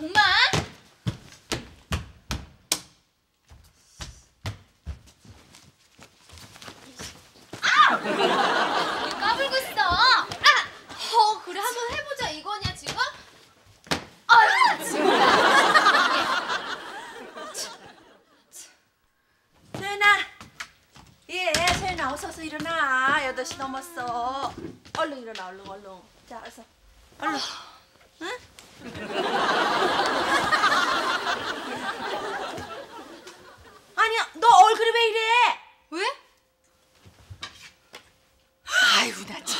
정말? 아! 까불고 있어. 아! 어, 그래 한번 해보자 이거냐 지금? 아! 지금. 누나. 예, 세윤아 어서서 일어나. 8시 넘었어. 얼른 일어나 얼른 얼른. 자, 어서. 얼른. いうち。